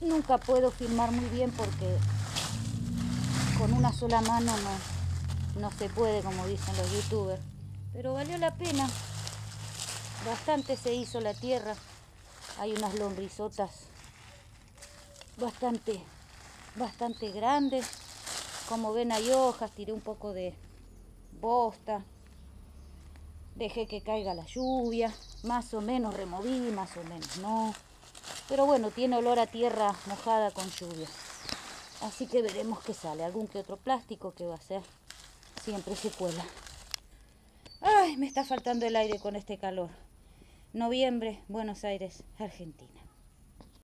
Nunca puedo filmar muy bien porque con una sola mano no, no se puede, como dicen los youtubers. Pero valió la pena. Bastante se hizo la tierra. Hay unas lombrizotas bastante, bastante grandes. Como ven hay hojas, tiré un poco de bosta. Dejé que caiga la lluvia. Más o menos removí, más o menos no. Pero bueno, tiene olor a tierra mojada con lluvia. Así que veremos qué sale. Algún que otro plástico que va a ser. Siempre se cuela. Ay, me está faltando el aire con este calor. Noviembre, Buenos Aires, Argentina.